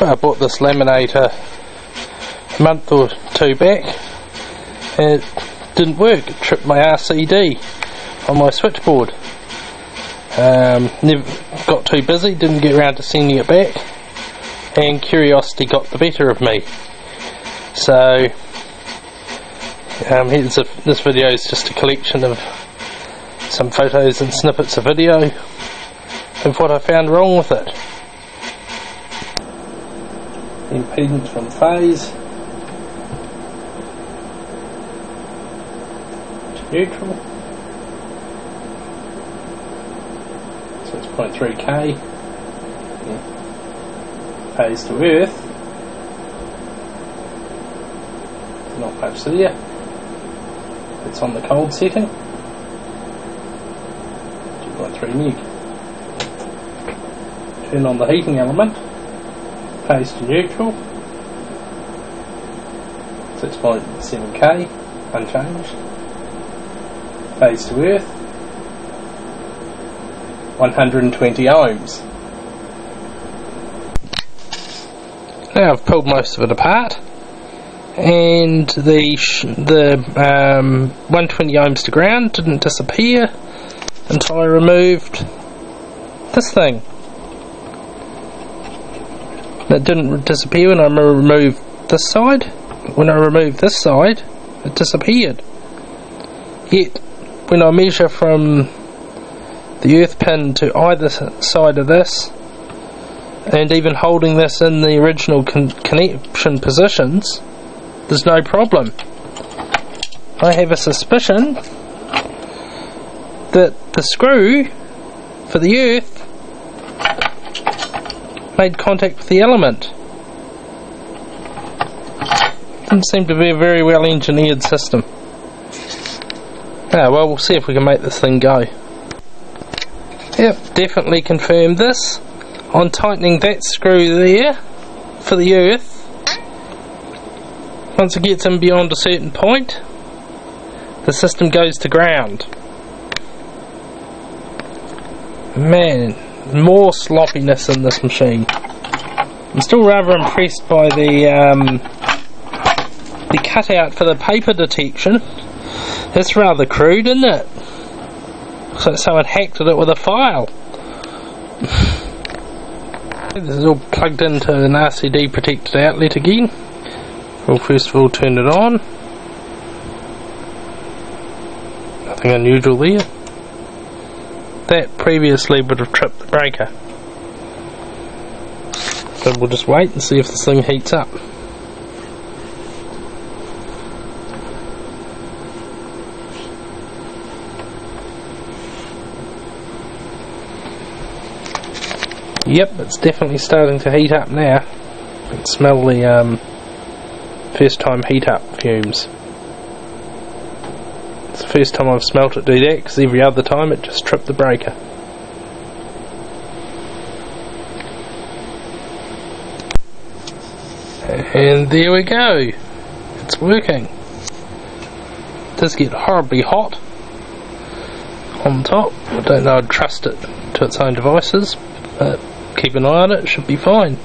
I bought this laminator a month or two back and it didn't work. It tripped my RCD on my switchboard. Um, never got too busy, didn't get around to sending it back, and curiosity got the better of me. So, um, here's a, this video is just a collection of some photos and snippets of video of what I found wrong with it. Impedance from phase to neutral. So it's 0.3k. Yeah. Phase to earth. Not much there. It's on the cold setting. 2.3 meg. Turn on the heating element. Phase to neutral. 6.7k, unchanged. Phase to earth. 120 ohms. Now I've pulled most of it apart and the the um, 120 ohms to ground didn't disappear until I removed this thing. It didn't disappear when I removed this side. When I removed this side, it disappeared. Yet, when I measure from the earth pin to either side of this, and even holding this in the original con connection positions, there's no problem. I have a suspicion that the screw for the earth made contact with the element. Didn't seem to be a very well engineered system. Ah, well, we'll see if we can make this thing go. Yep, definitely confirmed this. On tightening that screw there for the earth, once it gets in beyond a certain point, the system goes to ground. Man, more sloppiness in this machine. I'm still rather impressed by the um, the cutout for the paper detection. It's rather crude, isn't it? So someone hacked at it with a file. this is all plugged into an RCD protected outlet again. We'll first of all turn it on. Nothing unusual there. That previously would have tripped the breaker. So we'll just wait and see if this thing heats up. Yep, it's definitely starting to heat up now. I can smell the um, first time heat up fumes. It's the first time I've smelt it do that because every other time it just tripped the breaker. And there we go. It's working. It does get horribly hot on top. I don't know I'd trust it to its own devices, but keep an eye on it, it should be fine.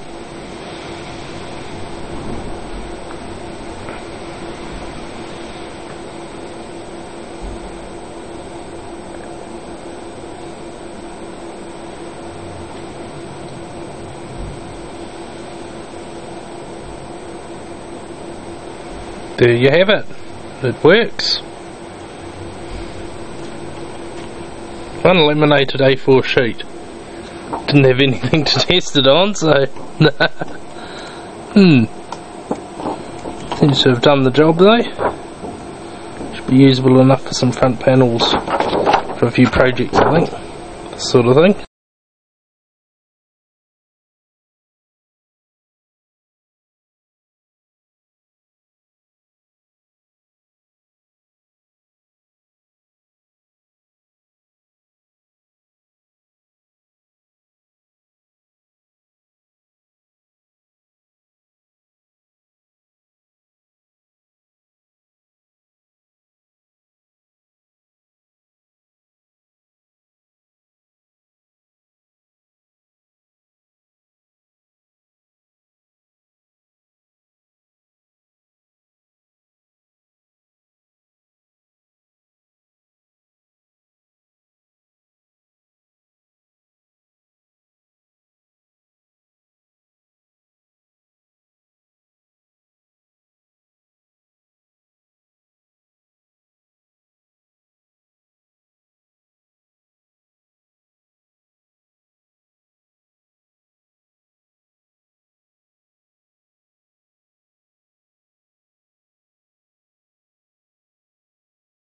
There you have it. It works. Unlaminated A4 sheet. Didn't have anything to test it on, so... hmm. Seems to have done the job though. Should be usable enough for some front panels for a few projects, I think. Sort of thing.